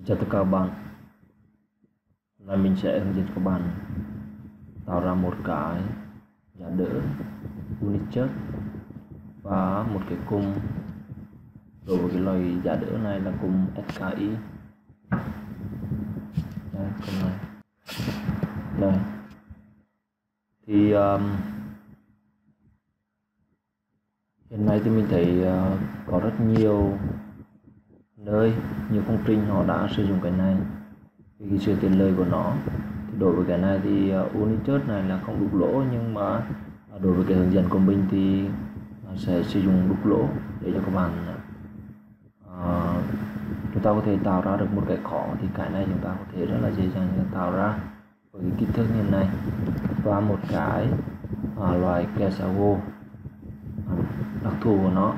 Xin chào tất cả các bạn Hôm nay mình sẽ hướng dẫn các bạn tạo ra một cái giá đỡ unit chất và một cái cung đối với cái loại giá đỡ này là cung SKI đây cung này đây thì um, hiện nay thì mình thấy uh, có rất nhiều nơi nhiều công trình họ đã sử dụng cái này. Vì cái sự tiện lợi của nó thì đối với cái này thì uh, này là không đục lỗ nhưng mà ờ, đối với cái hướng dẫn của mình thì sẽ sử dụng đục lỗ để cho các bạn à, chúng ta có thể tạo ra được một cái khó thì cái này chúng ta có thể rất là dễ dàng tạo ra với cái kích thước như này. Và một cái à, loại kesago uh, đặc thù của nó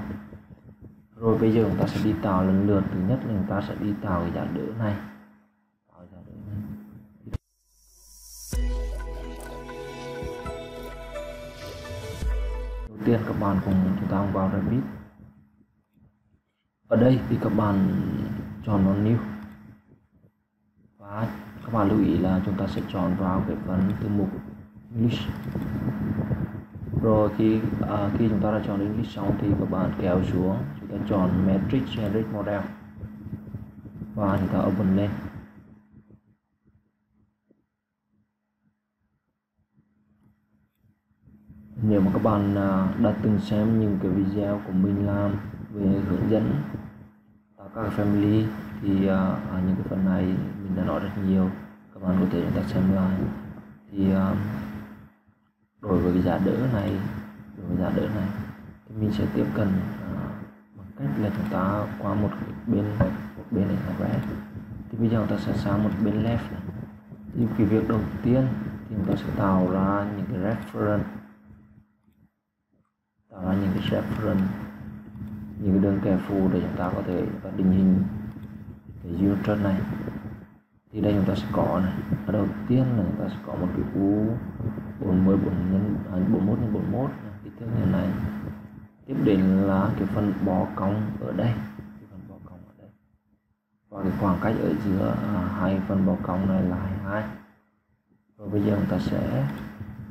rồi bây giờ chúng ta sẽ đi tạo lần lượt. Thứ nhất là chúng ta sẽ đi tạo cái giá đỡ này. Tạo giá đỡ này. Đầu tiên các bạn cùng chúng ta vào Revit ở đây thì các bạn chọn vào new. Và các bạn lưu ý là chúng ta sẽ chọn vào cái phần từ mục English rồi khi à, khi chúng ta đã chọn English xong thì các bạn kéo xuống chúng ta chọn Matrix Generic Model. Và chúng ta open lên. Nếu mà các bạn à, đã từng xem những cái video của mình làm về hướng dẫn tạo các family thì à, ở những cái phần này mình đã nói rất nhiều. Các bạn có thể chúng ta xem lại. Thì à, đổi đối với cái giá đỡ này đối với giá đỡ này thì mình sẽ tiếp cận uh, bằng cách là chúng ta qua một bên một bên này là right thì bây giờ chúng ta sẽ sang một bên left này. thì cái việc đầu tiên thì chúng ta sẽ tạo ra những cái reference. Tạo ra những cái reference những cái đường kẻ phù để chúng ta có thể ta định hình cái unit này. Thì đây chúng ta sẽ có này. Ở đầu tiên là chúng ta sẽ có một cái u 40 4 nhân à, 41 nhân 41 kích thước như này tiếp đến là cái phần bó cong ở đây. Cái phần bó cong ở đây. Và cái khoảng cách ở giữa à, hai phần bó cong này là 22 rồi bây giờ chúng ta sẽ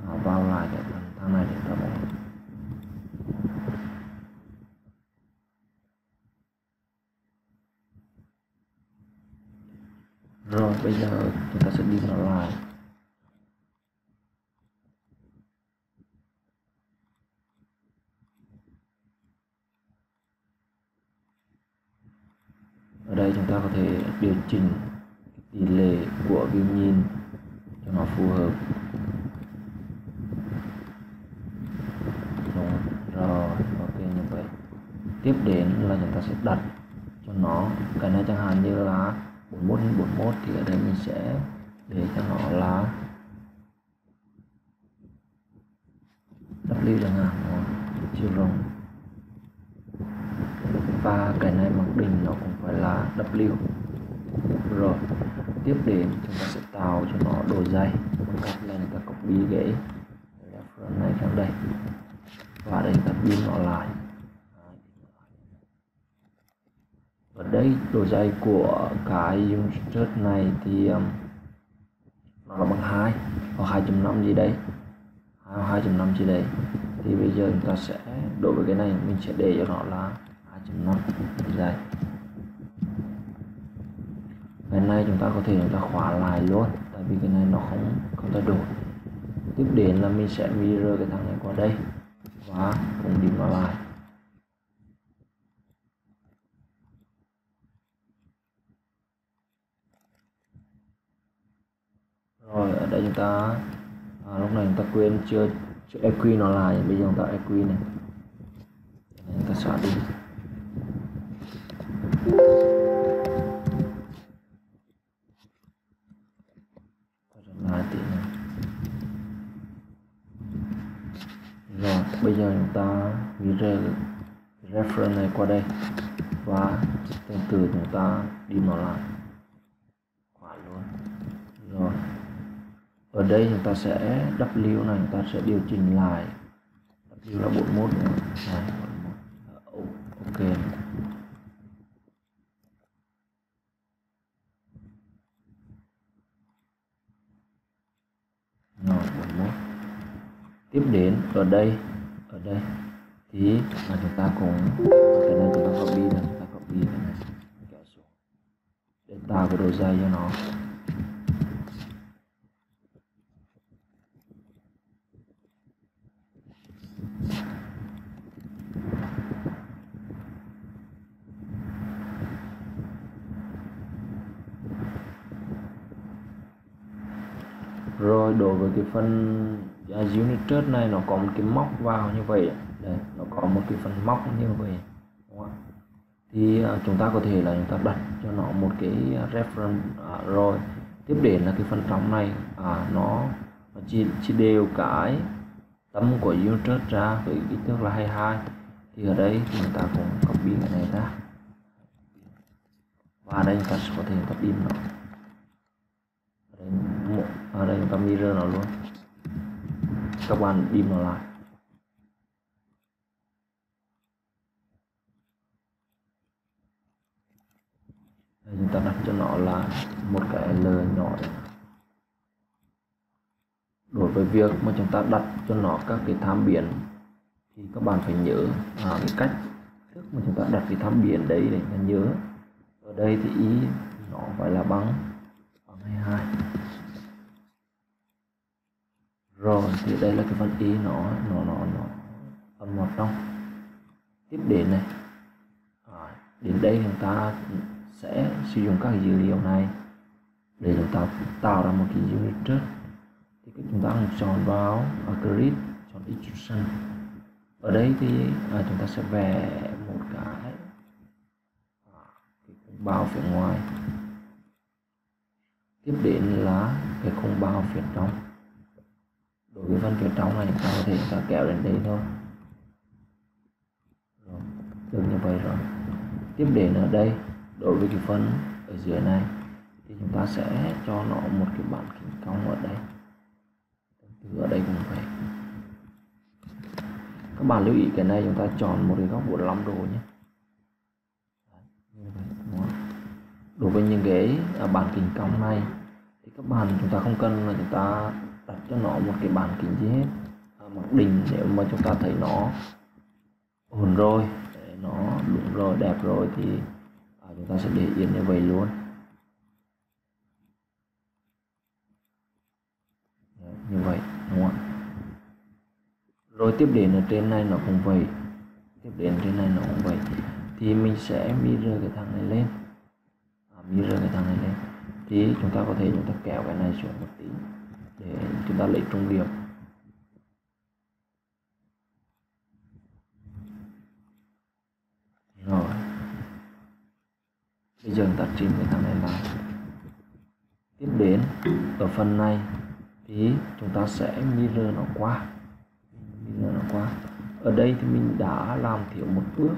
à, vào lại cái phần thang này để ta vẽ rồi bây giờ chúng ta sẽ đi vào lại ở đây chúng ta có thể điều chỉnh tỷ lệ của view nhìn cho nó phù hợp. Đúng rồi, ok, như vậy. Tiếp đến là chúng ta sẽ đặt cho nó, cái này chẳng hạn như là 41 đến 41 thì ở đây mình sẽ để cho nó là W chẳng hạn chiều rộng và cái này mặc định nó cũng phải là W. Rồi tiếp đến chúng ta sẽ tạo cho nó độ dày. Bằng cách là chúng ta copy cái reference này sang đây. Và đây chúng ta pin nó lại. Ở đây độ dày của cái unit này thì um, nó là bằng 2 hoặc 2.5 gì đấy. 2.5 gì đấy. Thì bây giờ chúng ta sẽ đối với cái này mình sẽ để cho nó là 2.5 dài cái này chúng ta có thể chúng ta khóa lại luôn tại vì cái này nó không không thay đổi. Tiếp đến là mình sẽ mirror cái thằng này qua đây và cũng điểm nó lại. Rồi ở đây chúng ta à, lúc này chúng ta quên chưa chưa equi nó lại. Bây giờ chúng ta equi này. Chúng ta xóa đi. reference này qua đây. Và tên từ chúng ta đi nó lại. Quả luôn. Rồi. Ở đây chúng ta sẽ W này chúng ta sẽ điều chỉnh lại. W là 41 này, ờ, ok. Rồi tiếp đến ở đây ở đây thì mà chúng ta cũng cái này chúng ta copy là chúng ta copy cái này. Kéo xuống. Để tạo cái độ dày cho nó. Rồi, đối với cái phần unit trust này, nó có một cái móc vào như vậy đây nó có một cái phần móc như vậy đúng không? thì uh, chúng ta có thể là chúng ta đặt cho nó một cái reference uh, rồi tiếp đến là cái phần trong này à, nó, nó chỉ, chỉ đều cái tấm của unit ra với kích thước là 22 thì ở đây chúng ta cũng copy cái này ra. Và đây chúng ta có thể tập in nó. Ở đây, ở đây chúng ta mirror nó luôn. Các bạn im nó lại đây, chúng ta đặt cho nó là một cái L nhỏ đấy. đối với việc mà chúng ta đặt cho nó các cái tham biến thì các bạn phải nhớ à, cái cách thức mà chúng ta đặt cái tham biến đấy để nhớ. Ở đây thì ý nó phải là bằng bằng 22 rồi thì đây là cái phần ý nó nó nó nó âm một trong. Tiếp đến này. À, đến đây chúng ta sẽ sử dụng các dữ liệu này để chúng ta tạo ra một cái dữ liệu trước. Thì chúng ta chọn vào grid chọn extrusion. Ở đây thì à, chúng ta sẽ vẽ một cái, à, cái khung bao phía ngoài. Tiếp đến là cái khung bao phía trong. Đối với phần phía trong này chúng ta có thể chúng ta kéo đến đây thôi. Rồi, được như vậy rồi. Tiếp đến ở đây đối với cái phần ở dưới này. Thì chúng ta sẽ cho nó một cái bản kính cong ở đây. Từ ở đây cũng vậy. Các bạn lưu ý cái này chúng ta chọn một cái góc 45 độ nhé. Đối với những cái à, bản kính cong này thì các bạn chúng ta không cần là chúng ta đặt cho nó một cái bản kính gì hết. À, mặc định nếu mà chúng ta thấy nó ổn rồi nó đúng rồi đẹp rồi thì chúng ta sẽ để yên như vậy luôn. Đấy, như vậy đúng không ạ? Rồi tiếp đến ở trên này nó cũng vậy. Tiếp đến trên này nó cũng vậy. Thì mình sẽ mirror cái thằng này lên. À, mirror cái thằng này lên. Thì chúng ta có thể chúng ta kéo cái này xuống một tí để chúng ta lấy trung điểm rồi bây giờ tập ta trim cái thằng này lại tiếp đến, ở phần này, thì chúng ta sẽ mirror nó qua. Mirror nó qua. Ở đây thì mình đã làm thiếu một bước.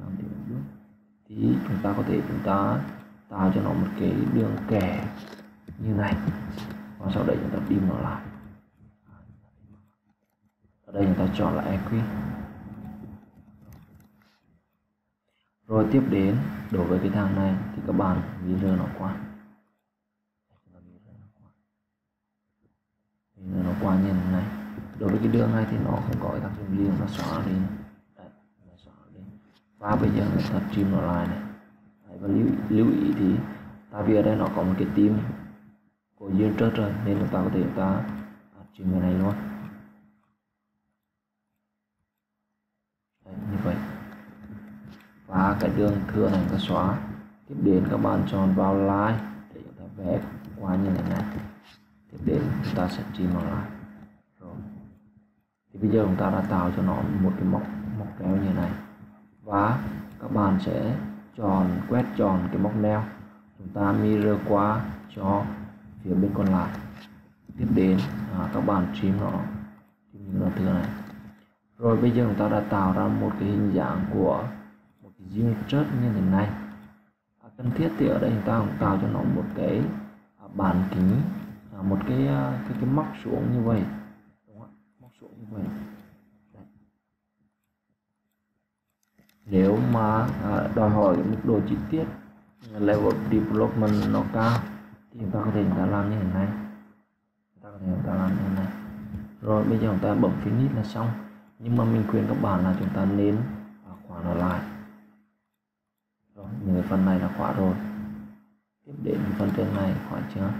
Làm thiếu một bước. Thì chúng ta có thể chúng ta tạo cho nó một cái đường kẻ như này. Và sau đấy chúng ta tìm nó lại. Ở đây chúng ta chọn là equi rồi tiếp đến đối với cái thằng này thì các bạn mirror nó qua mirror nó qua như thế này. Đối với cái đường này thì nó không có cái tác dụng gì, nó xóa đi. Đấy, nó xóa đi. Và bây giờ chúng ta trim nó lại này. Đấy, và lưu, lưu ý thì tại vì ở đây nó có một cái tim của dương trước rồi nên chúng ta có thể chúng ta trim cái này luôn Đấy, như vậy và cái đường thừa này ta xóa. Tiếp đến các bạn chọn vào line để chúng ta vẽ qua như thế này tiếp đến chúng ta sẽ chìm vào lại rồi. Thì bây giờ chúng ta đã tạo cho nó một cái móc móc kéo như này. Và các bạn sẽ chọn quét tròn cái móc neo. Chúng ta mirror qua cho phía bên còn lại. Tiếp đến à, các bạn trim nó. Trim nó thừa này. Rồi bây giờ chúng ta đã tạo ra một cái hình dạng của một unit như thế này. À, cần thiết thì ở đây chúng ta cũng tạo cho nó một cái à, bản kính à, một cái, à, cái cái móc xuống như vậy. Đúng không? móc xuống như vậy. Đấy. nếu mà à, đòi hỏi mức độ chi tiết level development nó cao thì chúng ta có thể chúng ta làm như thế này. Chúng ta có thể chúng ta làm như thế này. Rồi bây giờ chúng ta bấm finish là xong. Nhưng mà mình khuyên các bạn là chúng ta nên à, khóa nó lại rồi phần này là khóa rồi. Tiếp đến phần trên này khóa chưa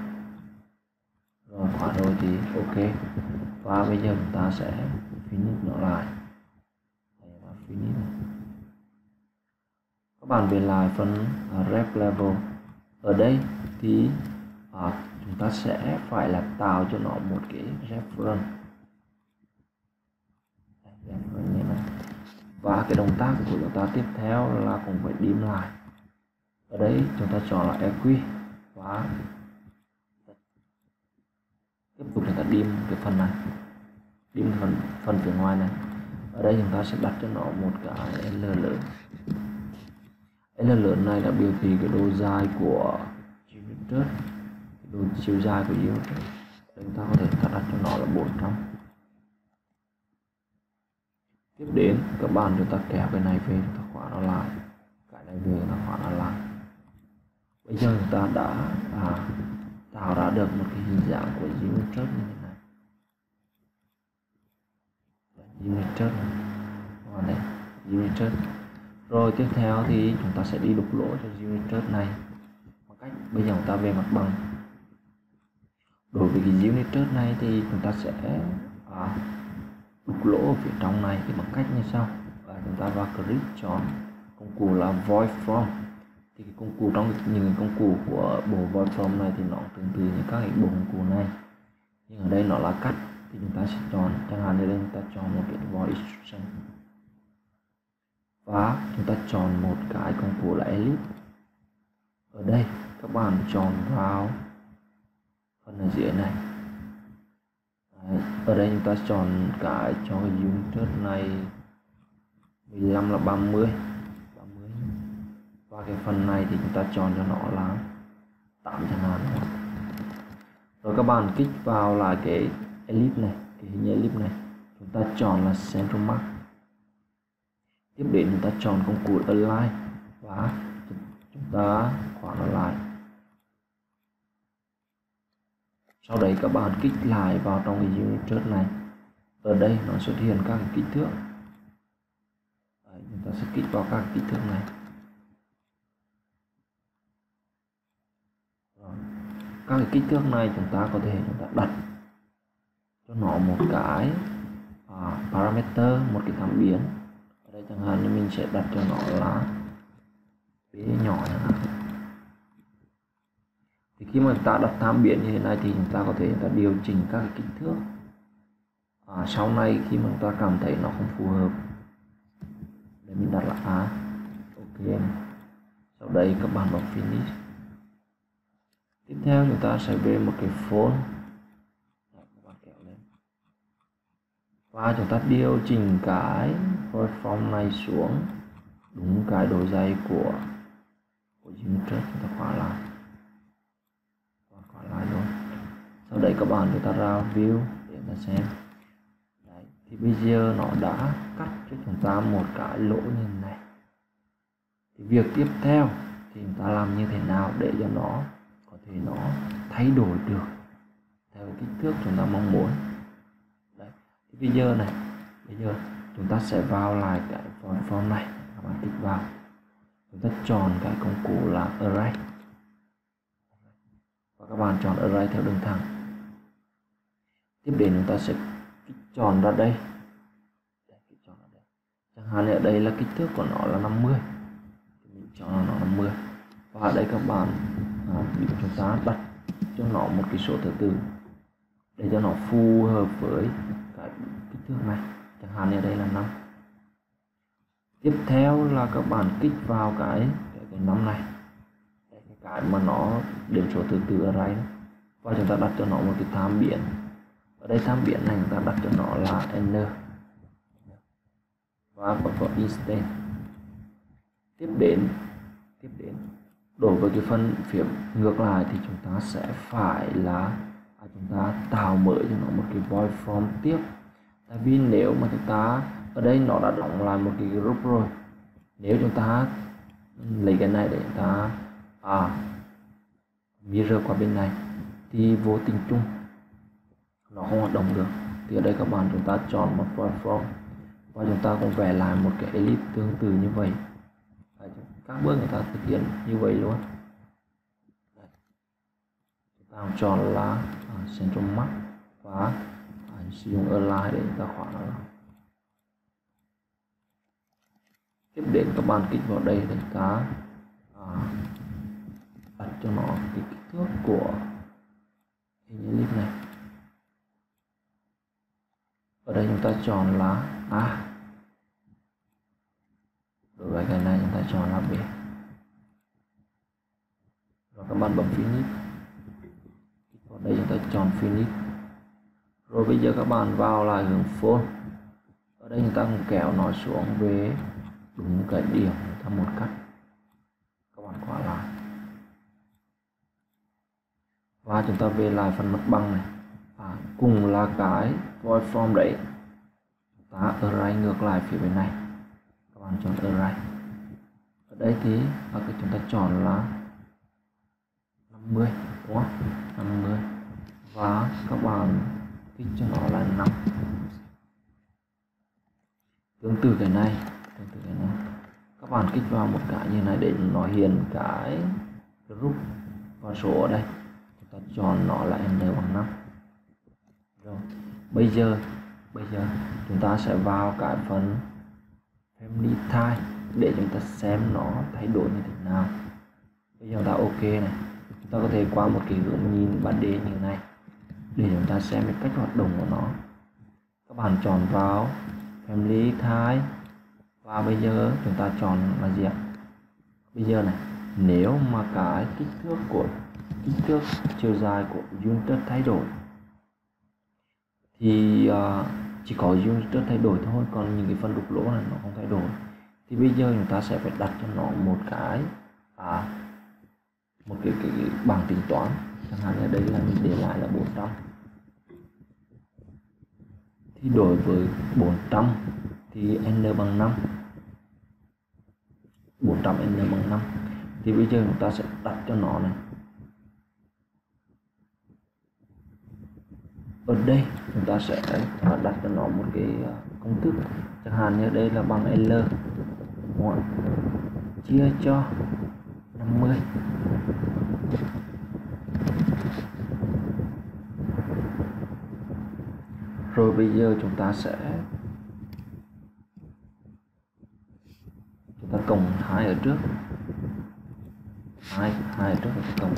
rồi khóa rồi thì ok. Và bây giờ chúng ta sẽ finish nó lại. Đây là finish. Các bạn về lại phần à, rep level. Ở đây thì à, chúng ta sẽ phải là tạo cho nó một cái reference. Và cái động tác của chúng ta tiếp theo là cũng phải điểm lại ở đây chúng ta chọn là eq khóa tiếp tục chúng ta dim cái phần này. Dim phần phần phía ngoài này. Ở đây chúng ta sẽ đặt cho nó một cái l lớn. L lớn này là biểu thị cái độ dài của unit độ chiều dài của unit chúng ta có thể đặt cho nó là 400 tiếp đến, các bạn chúng ta kéo cái này về, chúng ta khóa nó lại. Cái này về, chúng ta khóa nó lại bây giờ chúng ta đã à, tạo ra được một cái hình dạng của geometry như thế này. Unit này đây rồi tiếp theo thì chúng ta sẽ đi đục lỗ cho geometry này. Bằng cách bây giờ chúng ta về mặt bằng. Đối với cái geometry này thì chúng ta sẽ à, đục lỗ ở phía trong này. Thì bằng cách như sau. Và chúng ta vào click chọn công cụ là void form thì cái công cụ trong những công cụ của bộ void form này thì nó tương tự như các cái bộ công cụ này. Nhưng ở đây nó là cắt thì chúng ta sẽ chọn chẳng hạn như đây chúng ta chọn một cái void instruction. Và chúng ta chọn một cái công cụ là elip. Ở đây các bạn chọn vào phần ở dưới này. Đấy, ở đây chúng ta chọn cái cho cái unit này 15 là 30 cái phần này thì chúng ta chọn cho nó là 8 chẳng hạn. Rồi các bạn kích vào là cái ellipse này cái hình ellipse này. Chúng ta chọn là center mark. Tiếp đến chúng ta chọn công cụ align và chúng ta khóa nó lại. Sau đấy các bạn kích lại vào trong cái unit này. Ở đây nó xuất hiện các cái kích thước. Đấy, chúng ta sẽ kích vào các kích thước này Rồi các cái kích thước này chúng ta có thể chúng ta đặt cho nó một cái à, parameter một cái cảm biến. Ở đây chẳng hạn như mình sẽ đặt cho nó là b nhỏ chẳng hạn. Thì khi mà chúng ta đặt tham biến như thế này thì chúng ta có thể chúng ta điều chỉnh các cái kích thước. À, sau này khi mà chúng ta cảm thấy nó không phù hợp để mình đặt là a. Ok sau đây các bạn bấm finish tiếp theo chúng ta sẽ về một cái phone và chúng ta điều chỉnh cái form này xuống. Đúng cái độ dày của của unit trước chúng ta khóa lại. Khóa lại luôn. Sau đấy các bạn chúng ta ra view để ta xem. Đấy. thì bây giờ nó đã cắt cho chúng ta một cái lỗ như này. Thì việc tiếp theo thì chúng ta làm như thế nào để cho nó thì nó thay đổi được theo kích thước chúng ta mong muốn. Đấy, thì bây giờ này, bây giờ chúng ta sẽ vào lại cái form form này, các bạn kích vào. Chúng ta chọn cái công cụ là array. Và các bạn chọn array theo đường thẳng. Tiếp đến chúng ta sẽ kích chọn ra đây. Chẳng hạn ở đây là kích thước của nó là 50 thì mình chọn là nó 50 và ở đây các bạn à, chúng ta đặt cho nó một cái số thứ tự để cho nó phù hợp với cái kích thước này. Chẳng hạn như đây là 5 tiếp theo là các bạn kích vào cái cái, cái năm này. Cái, cái mà nó điểm số thứ tự array đó. và chúng ta đặt cho nó một cái tham biến ở đây tham biến này chúng ta đặt cho nó là n. Và bật vào instant. Tiếp đến tiếp đến đối với cái phần phía ngược lại thì chúng ta sẽ phải là à, chúng ta tạo mở cho nó một cái void form tiếp. Tại vì nếu mà chúng ta ở đây nó đã đóng lại một cái group rồi nếu chúng ta lấy cái này để chúng ta à mirror qua bên này thì vô tình chung nó không hoạt động được. Thì ở đây các bạn chúng ta chọn một void form và chúng ta cũng vẽ lại một cái ellipse tương tự như vậy các bước người ta thực hiện như vậy luôn. Đây. chúng ta chọn là uh, central map và uh, sử dụng align để chúng ta khóa nó tiếp đến các bạn kích vào đây để ta à, đặt cho nó cái kích thước của hình clip này. Ở đây chúng ta chọn là A. à, với cái này chúng ta chọn là B rồi các bạn bấm finish. Ở đây chúng ta chọn finish. Rồi bây giờ các bạn vào lại hướng phone ở đây chúng ta cũng kéo nó xuống về đúng cái điểm ta một cách. Các bạn khóa lại. Và chúng ta về lại phần mặt bằng này. À, cùng là cái void form đấy. Ta array ngược lại phía bên này bạn chọn array ở đây thì ở cái chúng ta chọn là 50 đúng không 50 và các bạn kích cho nó là 5 tương tự cái này, tương tự cái này. Các bạn kích vào một cái như này để nó hiện cái group và số ở đây. Chúng ta chọn nó là n bằng 5 rồi, bây giờ bây giờ chúng ta sẽ vào cái phần family type để chúng ta xem nó thay đổi như thế nào. Bây giờ chúng ta ok này. Chúng ta có thể qua một cái hướng nhìn bản đề như thế này. Để chúng ta xem cái cách hoạt động của nó. Các bạn chọn vào family type và bây giờ chúng ta chọn là gì ạ? Bây giờ này nếu mà cái kích thước của kích thước chiều dài của unit thay đổi thì uh, chỉ có unit thay đổi thôi còn những cái phần đục lỗ này nó không thay đổi. Thì bây giờ chúng ta sẽ phải đặt cho nó một cái à, một cái, cái, cái bảng tính toán. Chẳng hạn như đây là mình để lại là 400 thì đối với 400 thì n bằng 5 400 n bằng 5 thì bây giờ chúng ta sẽ đặt cho nó này. Ở đây, chúng ta sẽ à, đặt cho nó một cái à, công thức. Chẳng hạn như đây là bằng L. Đúng không? chia cho 50 rồi bây giờ chúng ta sẽ, chúng ta cộng hai ở trước. Hai hai ở trước cộng.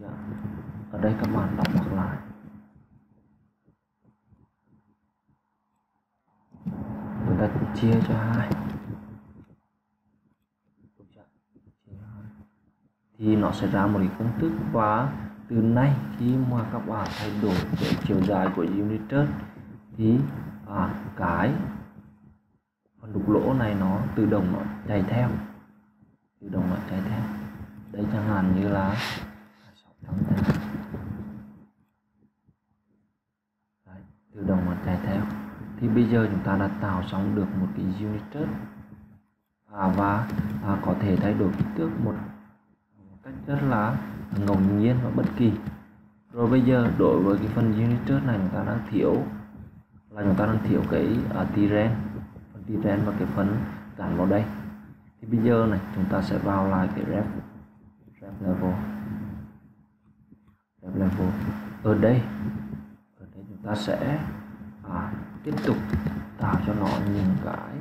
Dạ. Ở đây các bạn đọc mặt lại chúng ta chia cho hai. Thì nó sẽ ra một cái công thức và từ nay khi mà các bạn thay đổi cái chiều dài của unit thì à, cái phần đục lỗ này nó tự động nó chạy theo. Tự động nó chạy theo. Đây chẳng hạn như là Đấy, tự động nó chạy theo thì bây giờ chúng ta đã tạo xong được một cái unit test à, và à, có thể thay đổi kích thước một cách rất là ngẫu nhiên và bất kỳ. Rồi bây giờ đối với cái phần unit test này chúng ta đang thiếu là chúng ta đang thiếu cái à, uh, tiren phần tiren và cái phần gắn vào đây. Thì bây giờ này chúng ta sẽ vào lại cái ref ref level. Ref level. Ở đây ở đây chúng ta sẽ tiếp tục tạo cho nó những cái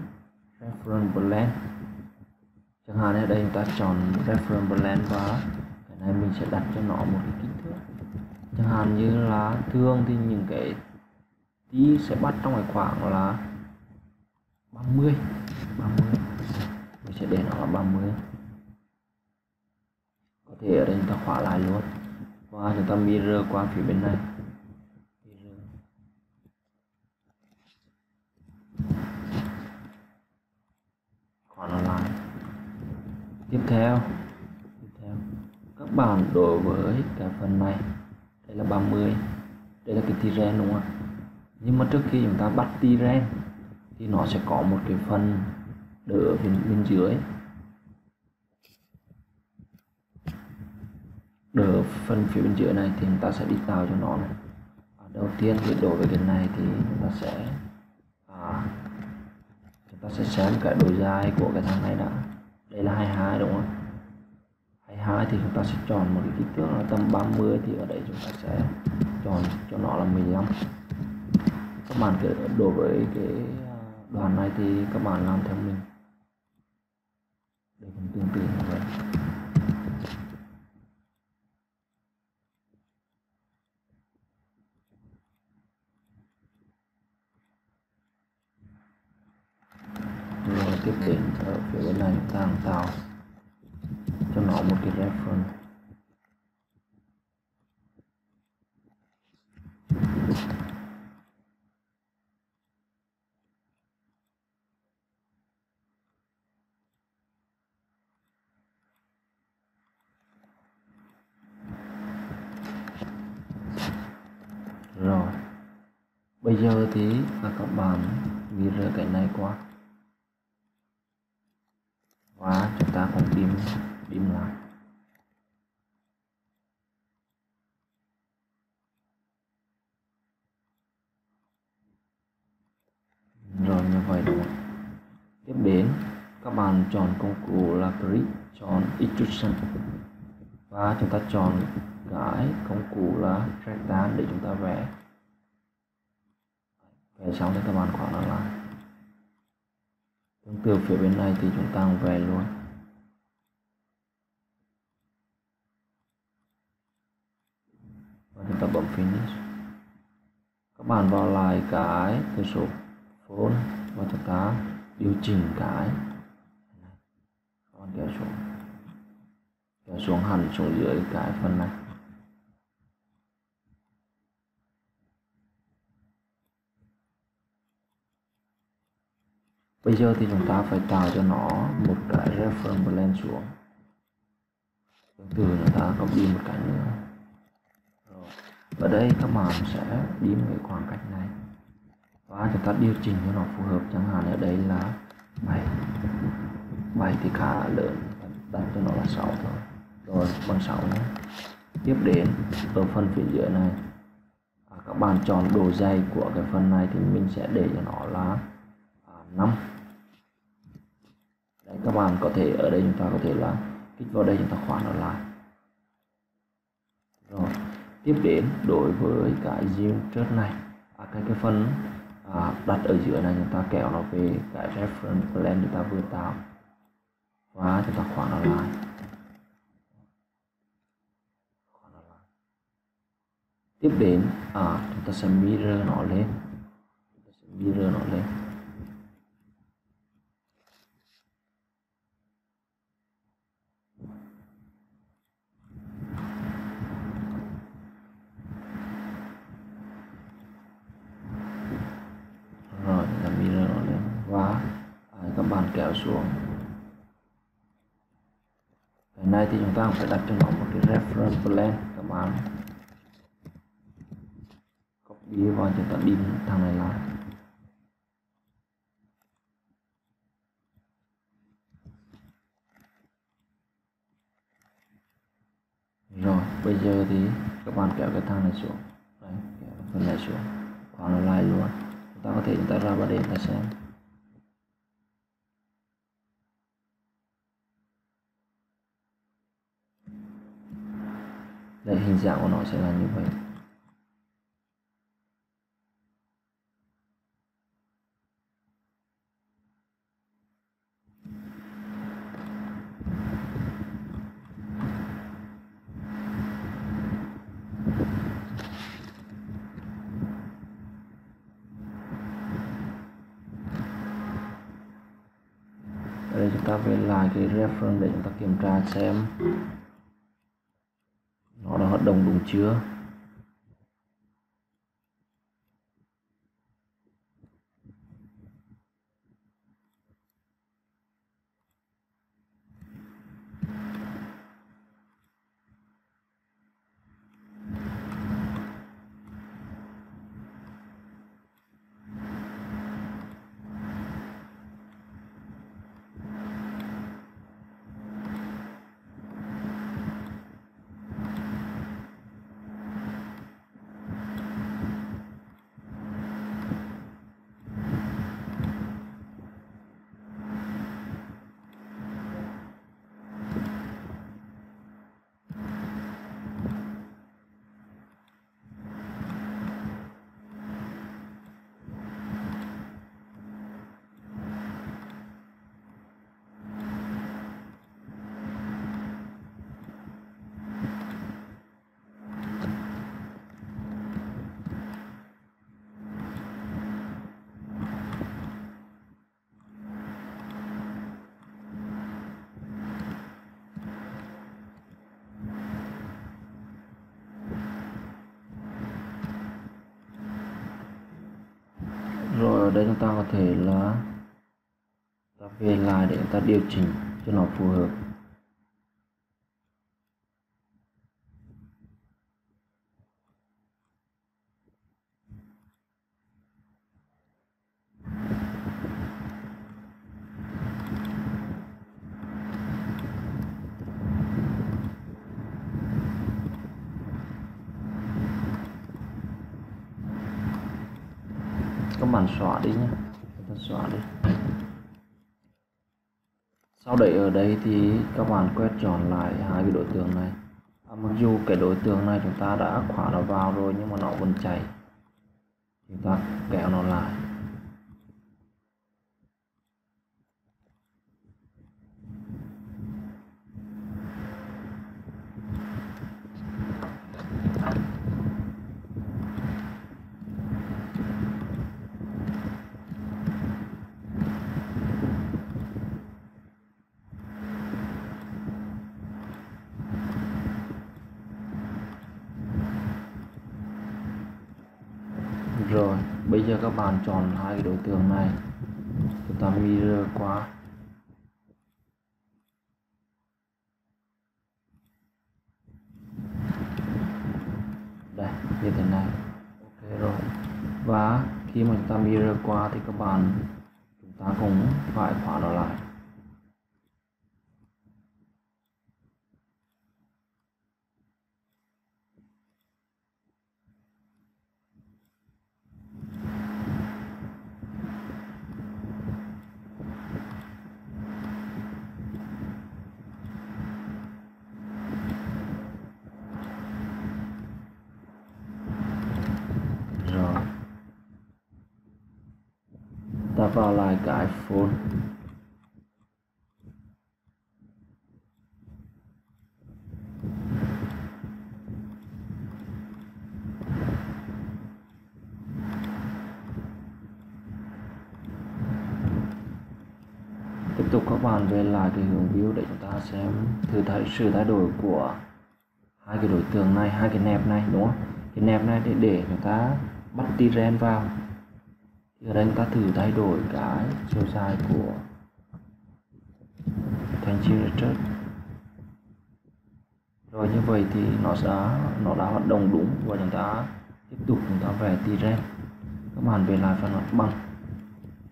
reference blend. Chẳng hạn ở đây chúng ta chọn reference blend và cái này mình sẽ đặt cho nó một cái kích thước. Chẳng hạn như là thường thì những cái tí sẽ bắt trong cái khoảng là 30 30 mình sẽ để nó là 30 có thể ở đây chúng ta khóa lại luôn. Và chúng ta mirror qua phía bên này khóa nó lại tiếp theo. Tiếp theo. Các bạn đối với cái phần này. Đây là 30 đây là cái tiren đúng không ạ? Nhưng mà trước khi chúng ta bắt tiren thì nó sẽ có một cái phần đỡ ở bên, bên dưới. Đỡ phần phía bên dưới này thì chúng ta sẽ đi tạo cho nó này. À, đầu tiên thì đối với cái này thì chúng ta sẽ à, chúng ta sẽ xem cái độ dài của cái thằng này đã đây là 22 đúng không? 22 thì chúng ta sẽ chọn một cái kích thước là tầm 30 thì ở đây chúng ta sẽ chọn cho nó là 15 các bạn cái đối với cái à, đoạn này thì các bạn làm theo mình. Để cũng tương tự như vậy rồi tiếp đến ở phía bên này chúng ta tạo cho nó một cái reference rồi bây giờ thì các bạn mirror cái này qua và chúng ta cũng tìm tìm lại. Rồi, như vậy đúng không? tiếp đến, các bạn chọn công cụ là grid chọn extrusion. Và chúng ta chọn cái công cụ là rectangle để chúng ta vẽ vẽ xong thì các bạn khóa nó lại tương tự phía bên này thì chúng ta về luôn. Và chúng ta bấm finish. Các bạn vào lại cái từ số phone và chúng ta điều chỉnh cái. Các bạn kéo xuống. Kéo xuống hẳn xuống dưới cái phần này. Bây giờ thì chúng ta phải tạo cho nó một cái reference blend xuống. Tương tự chúng ta copy một cái nữa. Rồi. Ở đây các bạn sẽ đi một cái khoảng cách này. Và chúng ta điều chỉnh cho nó phù hợp. Chẳng hạn ở đây là 7 7 thì khá là lớn. Đặt cho nó là 6 thôi. Rồi bằng 6 nhé. Tiếp đến ở phần phía dưới này. À, các bạn chọn độ dày của cái phần này thì mình sẽ để cho nó là à, 5 Đấy, các bạn có thể ở đây chúng ta có thể là kích vào đây chúng ta khóa nó lại. Rồi tiếp đến đối với cái zoom chớt này. À, cái cái phần à, đặt ở giữa này chúng ta kéo nó về cái reference plane chúng ta vừa tạo. Và chúng ta nó lại. Khóa nó lại. Tiếp đến à, chúng ta sẽ mirror nó lên. Chúng ta sẽ mirror nó lên rồi là mirror nó lên và à, các bạn kéo xuống cái này thì chúng ta phải đặt cho nó một cái reference plane các bạn copy vào cho ta đi thằng này lại. Rồi bây giờ thì các bạn kéo cái thằng này xuống. Đấy, kéo cái này xuống. Khoảng lại luôn. Chúng ta có thể chúng ta ra ba để ta xem. Đây, hình dạng của nó sẽ là như vậy. Ở đây chúng ta về lại cái reference để chúng ta kiểm tra xem đã đây chúng ta có thể là ta về lại để chúng ta điều chỉnh cho nó phù hợp. Bản xóa đi nhé xóa đi. Sau đấy ở đây thì các bạn quét chọn lại hai cái đối tượng này. À, mặc dù cái đối tượng này chúng ta đã khóa nó vào rồi nhưng mà nó vẫn chạy. Chúng ta kéo nó lại rồi bây giờ các bạn chọn hai cái đối tượng này. Chúng ta mirror qua. Đây, như thế này. Ok rồi. Và khi mà chúng ta mirror qua thì các bạn, chúng ta cũng phải khóa nó lại. 4 tiếp tục các bạn về lại cái hướng view để chúng ta xem thử thấy sự thay đổi của hai cái đối tượng này, hai cái nẹp này, đúng không? Cái nẹp này để để chúng ta bắt tiren vào giờ đây chúng ta thử thay đổi cái chiều dài của thành chia trước. Rồi như vậy thì nó sẽ, nó đã hoạt động đúng và chúng ta tiếp tục chúng ta về tiren các bạn về lại phần mặt bằng.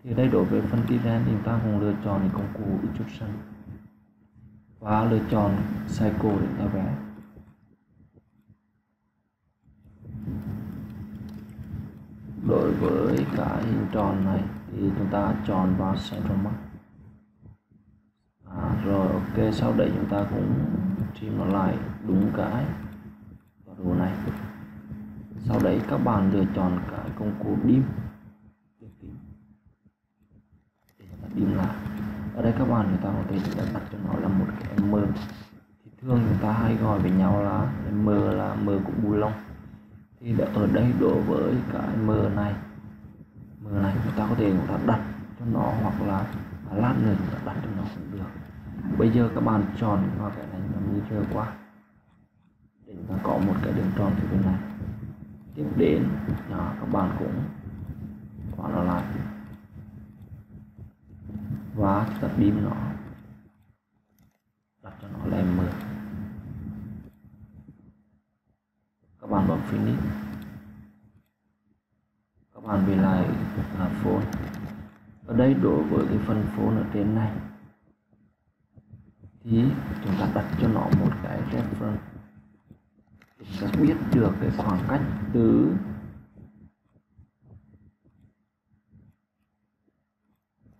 Thì đây đối với phần tiren thì chúng ta cũng lựa chọn công cụ extrusion và lựa chọn cycle để ta vẽ. Đối với cái hình tròn này thì chúng ta chọn vào central mark. À, rồi ok sau đấy chúng ta cũng trim nó lại đúng cái đồ này. Sau đấy các bạn lựa chọn cái công cụ dim. Để chúng ta dim lại. Ở đây các bạn chúng ta có thể chúng ta đặt cho nó là một cái m. Thì thường chúng ta hay gọi với nhau là m là m của bù lông thì ở đây đối với cái m này m này chúng ta có thể chúng ta đặt cho nó hoặc là lát nữa chúng ta đặt cho nó cũng được. Bây giờ các bạn chọn vào cái này nó như mirror qua. Để chúng ta có một cái đường tròn phía bên này. Tiếp đến đó, các bạn cũng khóa nó lại. Và chúng ta bím nó đặt cho nó lên m các bạn bấm finish. Các bạn về lại là phone. Ở đây đối với cái phần phone ở trên này, thì chúng ta đặt cho nó một cái reference. Để chúng ta biết được cái khoảng cách từ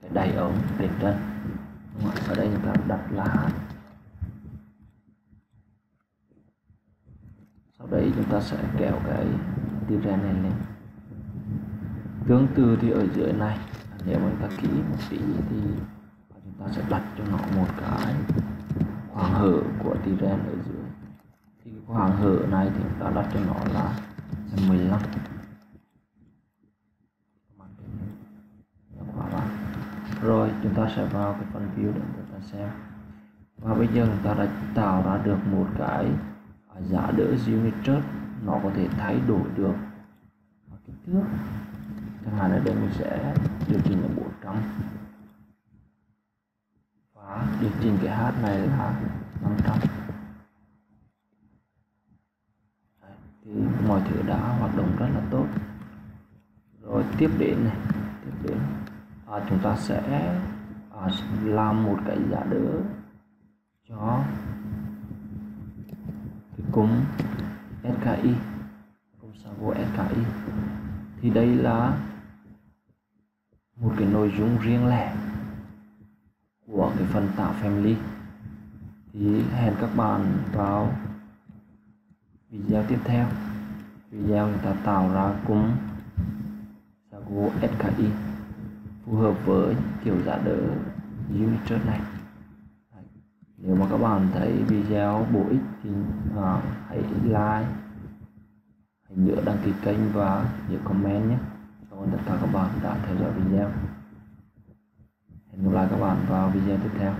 cái đáy ống đến chân. Ở đây chúng ta đặt là sau đấy chúng ta sẽ kéo cái tiren này lên. Tương tự thì ở dưới này, nếu mà chúng ta kỹ một tí thì chúng ta sẽ đặt cho nó một cái khoảng hở của tia tiren ở dưới. Thì cái khoảng hở này thì chúng ta đặt cho nó là 15 rồi, chúng ta sẽ vào cái phần view để chúng ta xem. Và bây giờ chúng ta đã tạo ra được một cái giá đỡ unit nó có thể thay đổi được. Kích thước chẳng hạn ở đây mình sẽ điều chỉnh là 400 và điều chỉnh cái hát này là 500 Đấy, thì mọi thứ đã hoạt động rất là tốt. Rồi tiếp đến này tiếp đến. À, chúng ta sẽ à, làm một cái giá đỡ cho cái cung SKI cung Savo SKI thì đây là một cái nội dung riêng lẻ của cái phần tạo family. Thì hẹn các bạn vào video tiếp theo. Video người ta tạo ra cung Sago SKI phù hợp với kiểu giả đỡ Unichat này nếu mà các bạn thấy video bổ ích thì à, hãy like hãy nhớ đăng ký kênh và nhớ comment nhé. Cảm ơn tất cả các bạn đã theo dõi video. Hẹn gặp lại các bạn vào video tiếp theo.